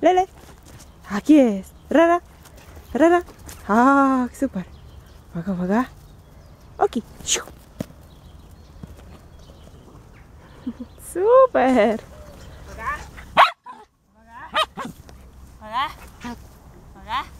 Lele, aquí es, rara, rara, ah, super, acá, acá, ok, super, acá, acá, acá, acá.